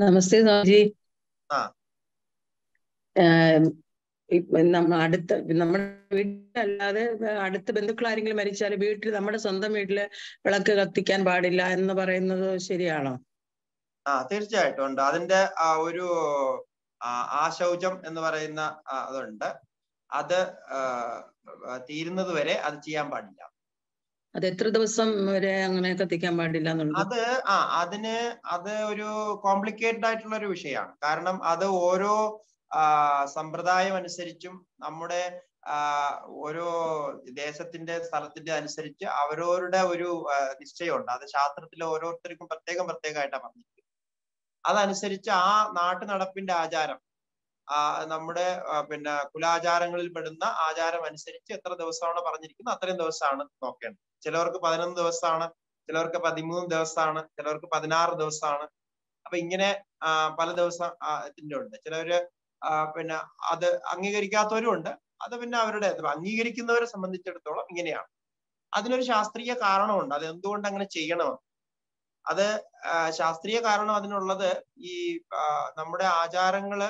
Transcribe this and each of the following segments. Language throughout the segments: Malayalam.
നമസ്തേ സ്വാമിജി. അടുത്ത നമ്മുടെ വീട്ടിലല്ലാതെ അടുത്ത ബന്ധുക്കൾ ആരെങ്കിലും മരിച്ചാൽ വീട്ടിൽ നമ്മുടെ സ്വന്തം വീട്ടിൽ വിളക്ക് കത്തിക്കാൻ പാടില്ല എന്ന് പറയുന്നത് ശരിയാണോ? ആ തീർച്ചയായിട്ടും ഉണ്ട്. അതിന്റെ ആ ഒരു ആശൗചം എന്ന് പറയുന്ന അതുണ്ട്. അത് തീരുന്നത് വരെ അത് ചെയ്യാൻ പാടില്ല. അത് എത്ര ദിവസം വരെ അങ്ങനെ കത്തിക്കാൻ പാടില്ല അത് ആ അതിന് അത് ഒരു കോംപ്ലിക്കേറ്റഡ് ആയിട്ടുള്ള ഒരു വിഷയമാണ് കാരണം അത് ഓരോ സമ്പ്രദായം അനുസരിച്ചും നമ്മുടെ ഓരോ ദേശത്തിന്റെ സ്ഥലത്തിന്റെ അനുസരിച്ച് അവരവരുടെ ഒരു നിശ്ചയമുണ്ട്. അത് ശാസ്ത്രത്തിൽ ഓരോരുത്തർക്കും പ്രത്യേകം പ്രത്യേകമായിട്ടാണ് പറഞ്ഞിരിക്കുന്നത്. അതനുസരിച്ച് ആ നാട്ടു നടപ്പിന്റെ ആചാരം നമ്മുടെ പിന്നെ കുലാചാരങ്ങളിൽ പെടുന്ന ആചാരം അനുസരിച്ച് എത്ര ദിവസമാണ് പറഞ്ഞിരിക്കുന്നത്? അത്രയും ദിവസമാണ് നോക്കേണ്ടത്. ചിലവർക്ക് പതിനൊന്ന് ദിവസമാണ് ചിലവർക്ക് പതിമൂന്ന് ദിവസമാണ് ചിലവർക്ക് പതിനാറ് ദിവസമാണ്. അപ്പൊ ഇങ്ങനെ പല ദിവസം ആ, ഇതിന്റെ ഉണ്ട്. ചിലവര് പിന്നെ അത് അംഗീകരിക്കാത്തവരും ഉണ്ട്. അത് പിന്നെ അവരുടെ അംഗീകരിക്കുന്നവരെ സംബന്ധിച്ചിടത്തോളം ഇങ്ങനെയാണ്. അതിനൊരു ശാസ്ത്രീയ കാരണമുണ്ട്. അത് എന്തുകൊണ്ട് അങ്ങനെ ചെയ്യണമെന്ന് അത് ശാസ്ത്രീയ കാരണം അതിനുള്ളത് ഈ നമ്മുടെ ആചാരങ്ങൾ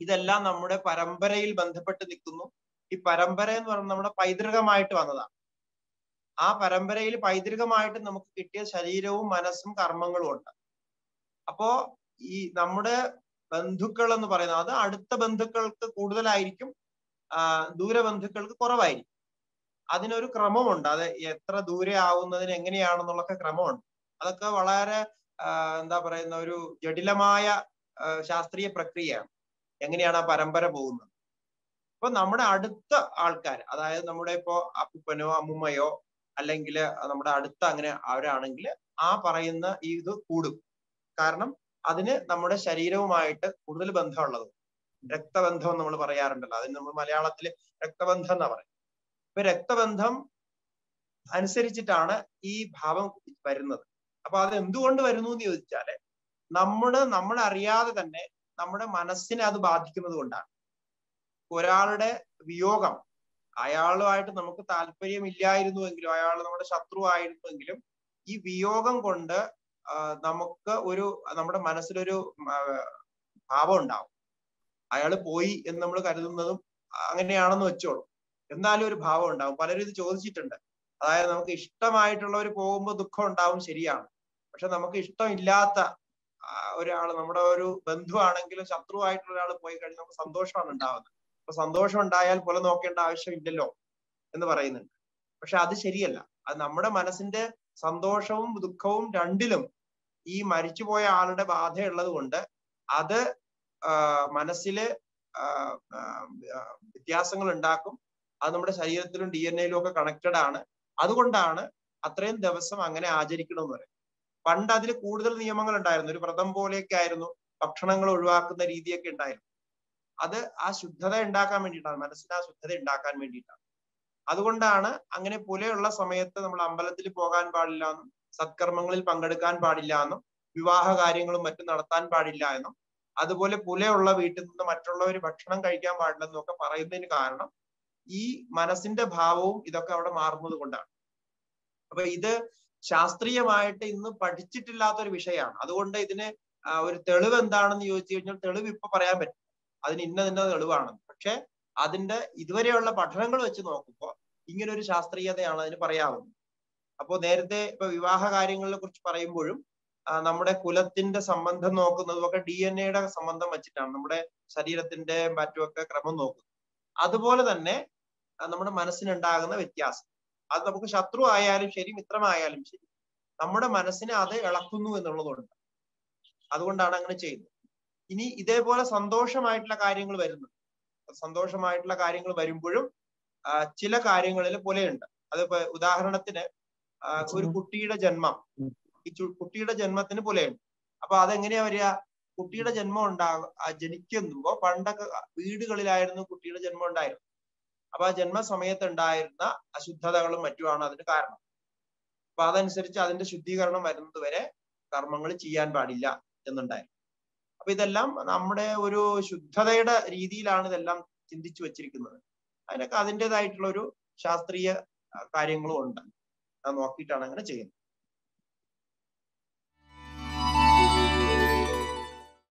ഇതെല്ലാം നമ്മുടെ പരമ്പരയിൽ ബന്ധപ്പെട്ട് നിൽക്കുന്നു. ഈ പരമ്പര എന്ന് പറയുന്നത് നമ്മുടെ പൈതൃകമായിട്ട് വന്നതാണ്. ആ പരമ്പരയിൽ പൈതൃകമായിട്ട് നമുക്ക് കിട്ടിയ ശരീരവും മനസ്സും കർമ്മങ്ങളും ഉണ്ട്. അപ്പോ ഈ നമ്മുടെ ബന്ധുക്കൾ എന്ന് പറയുന്നത് അത് അടുത്ത ബന്ധുക്കൾക്ക് കൂടുതലായിരിക്കും ദൂരബന്ധുക്കൾക്ക് കുറവായിരിക്കും. അതിനൊരു ക്രമമുണ്ട്. അത് എത്ര ദൂരെ ആവുന്നതിന് എങ്ങനെയാണെന്നുള്ളൊക്കെ ക്രമമുണ്ട്. അതൊക്കെ വളരെ എന്താ പറയുന്ന ഒരു ജടിലമായ ശാസ്ത്രീയ പ്രക്രിയയാണ്. എങ്ങനെയാണ് ആ പരമ്പര പോകുന്നത്? അപ്പൊ നമ്മുടെ അടുത്ത ആൾക്കാർ അതായത് നമ്മുടെ ഇപ്പോ അപ്പൂപ്പനോ അമ്മുമ്മയോ അല്ലെങ്കിൽ നമ്മുടെ അടുത്ത അങ്ങനെ അവരാണെങ്കിൽ ആ പറയുന്ന ഈ ഇത് കൂടും. കാരണം അതിന് നമ്മുടെ ശരീരവുമായിട്ട് കൂടുതൽ ബന്ധമുള്ളത്. രക്തബന്ധം നമ്മൾ പറയാറുണ്ടല്ലോ. അതിന് നമ്മൾ മലയാളത്തിൽ രക്തബന്ധം എന്നാ പറയും ഇപ്പൊ രക്തബന്ധം അനുസരിച്ചിട്ടാണ് ഈ ഭാവം വരുന്നത്. അപ്പൊ അത് എന്തുകൊണ്ട് വരുന്നു എന്ന് ചോദിച്ചാൽ നമ്മുടെ നമ്മൾ അറിയാതെ തന്നെ നമ്മുടെ മനസ്സിനെ അത് ബാധിക്കുന്നത് കൊണ്ടാണ്. ഒരാളുടെ വിയോഗം അയാളുമായിട്ട് നമുക്ക് താല്പര്യമില്ലായിരുന്നുവെങ്കിലും അയാൾ നമ്മുടെ ശത്രു ആയിരുന്നുവെങ്കിലും ഈ വിയോഗം കൊണ്ട് നമുക്ക് ഒരു നമ്മുടെ മനസ്സിലൊരു ഭാവം ഉണ്ടാവും. അയാൾ പോയി എന്ന് നമ്മൾ കരുതുന്നതും അങ്ങനെയാണെന്ന് വെച്ചോളൂ. എന്നാലും ഒരു ഭാവം ഉണ്ടാവും. പലരും ഇത് ചോദിച്ചിട്ടുണ്ട്. അതായത് നമുക്ക് ഇഷ്ടമായിട്ടുള്ളവർ പോകുമ്പോൾ ദുഃഖം ഉണ്ടാവും ശരിയാണ്. പക്ഷെ നമുക്ക് ഇഷ്ടമില്ലാത്ത ഒരാൾ നമ്മുടെ ഒരു ബന്ധുവാണെങ്കിലും ശത്രുവായിട്ടുള്ള ഒരാൾ പോയി കഴിഞ്ഞാൽ നമുക്ക് സന്തോഷമാണ് ഉണ്ടാവുന്നത്. അപ്പൊ സന്തോഷം ഉണ്ടായാൽ പോലെ നോക്കേണ്ട ആവശ്യമില്ലല്ലോ എന്ന് പറയുന്നുണ്ട്. പക്ഷെ അത് ശരിയല്ല. അത് നമ്മുടെ മനസ്സിന്റെ സന്തോഷവും ദുഃഖവും രണ്ടിലും ഈ മരിച്ചുപോയ ആളുടെ ബാധയുള്ളത് കൊണ്ട് അത് മനസ്സിൽ വ്യത്യാസങ്ങൾ ഉണ്ടാക്കും. അത് നമ്മുടെ ശരീരത്തിലും ഡി എൻ എയിലും ഒക്കെ കണക്റ്റഡ് ആണ്. അതുകൊണ്ടാണ് അത്രയും ദിവസം അങ്ങനെ ആചരിക്കണമെന്ന് പറയും പണ്ട് അതിൽ കൂടുതൽ നിയമങ്ങൾ ഉണ്ടായിരുന്നു ഒരു വ്രതം പോലെയൊക്കെ ആയിരുന്നു ഭക്ഷണങ്ങൾ ഒഴിവാക്കുന്ന രീതിയൊക്കെ ഉണ്ടായിരുന്നു. അത് ആ ശുദ്ധത ഉണ്ടാക്കാൻ വേണ്ടിയിട്ടാണ്. മനസ്സിന് ആ ശുദ്ധത ഉണ്ടാക്കാൻ വേണ്ടിയിട്ടാണ്. അതുകൊണ്ടാണ് അങ്ങനെ പുലയുള്ള സമയത്ത് നമ്മൾ അമ്പലത്തിൽ പോകാൻ പാടില്ല എന്നും സത്കർമ്മങ്ങളിൽ പങ്കെടുക്കാൻ പാടില്ല എന്നും വിവാഹ കാര്യങ്ങളും മറ്റും നടത്താൻ പാടില്ല എന്നും അതുപോലെ പുലയുള്ള വീട്ടിൽ നിന്ന് മറ്റുള്ളവർ ഭക്ഷണം കഴിക്കാൻ പാടില്ലെന്നും ഒക്കെ പറയുന്നതിന് കാരണം ഈ മനസ്സിന്റെ ഭാവവും ഇതൊക്കെ അവിടെ മാറുന്നത് കൊണ്ടാണ്. അപ്പൊ ഇത് ശാസ്ത്രീയമായിട്ട് ഇന്ന് പഠിച്ചിട്ടില്ലാത്ത ഒരു വിഷയമാണ്. അതുകൊണ്ട് ഇതിന് ഒരു തെളിവ് എന്താണെന്ന് ചോദിച്ചു കഴിഞ്ഞാൽ തെളിവ് ഇപ്പൊ പറയാൻ പറ്റും. അതിന് ഇന്ന ഇന്ന തെളിവാണെന്ന് പക്ഷെ അതിന്റെ ഇതുവരെയുള്ള പഠനങ്ങൾ വെച്ച് നോക്കുമ്പോൾ ഇങ്ങനെ ഒരു ശാസ്ത്രീയതയാണ് അതിന് പറയാവുന്നത്. അപ്പോൾ നേരത്തെ ഇപ്പൊ വിവാഹ കാര്യങ്ങളെ കുറിച്ച് പറയുമ്പോഴും നമ്മുടെ കുലത്തിന്റെ സംബന്ധം നോക്കുന്നതും ഒക്കെ ഡി എൻ എയുടെ സംബന്ധം വെച്ചിട്ടാണ് നമ്മുടെ ശരീരത്തിന്റെ മറ്റുമൊക്കെ ക്രമം നോക്കുന്നത്. അതുപോലെ തന്നെ നമ്മുടെ മനസ്സിനുണ്ടാകുന്ന വ്യത്യാസം. അത് നമുക്ക് ശത്രു ആയാലും ശരി മിത്രമായാലും ശരി നമ്മുടെ മനസ്സിനെ അത് ഇളക്കുന്നു എന്നുള്ളതുകൊണ്ട് അതുകൊണ്ടാണ് അങ്ങനെ ചെയ്യുന്നത്. ഇനി ഇതേപോലെ സന്തോഷമായിട്ടുള്ള കാര്യങ്ങൾ വരുന്നു സന്തോഷമായിട്ടുള്ള കാര്യങ്ങൾ വരുമ്പോഴും ചില കാര്യങ്ങളിൽ പുലയുണ്ട്. അതിപ്പോ ഉദാഹരണത്തിന് ഒരു കുട്ടിയുടെ ജന്മം. ഈ കുട്ടിയുടെ ജന്മത്തിന് പുലയുണ്ട്. അപ്പൊ അതെങ്ങനെയാ വരിക? കുട്ടിയുടെ ജന്മം ഉണ്ടാകും ജനിക്കുമ്പോ പണ്ടൊക്കെ വീടുകളിലായിരുന്നു കുട്ടിയുടെ ജന്മം ഉണ്ടായിരുന്നത്. അപ്പൊ ആ ജന്മ സമയത്ത് ഉണ്ടായിരുന്ന അശുദ്ധതകളും മറ്റുമാണ് അതിന് കാരണം. അപ്പൊ അതനുസരിച്ച് അതിന്റെ ശുദ്ധീകരണം വരുന്നത് വരെ കർമ്മങ്ങൾ ചെയ്യാൻ പാടില്ല എന്നുണ്ടായിരുന്നു. അപ്പൊ ഇതെല്ലാം നമ്മുടെ ഒരു ശുദ്ധതയുടെ രീതിയിലാണ് ഇതെല്ലാം ചിന്തിച്ചു വെച്ചിരിക്കുന്നത്. അതിനൊക്കെ അതിന്റെതായിട്ടുള്ള ഒരു ശാസ്ത്രീയ കാര്യങ്ങളും ഉണ്ട്. അത് നോക്കിയിട്ടാണ് അങ്ങനെ ചെയ്യുന്നത്.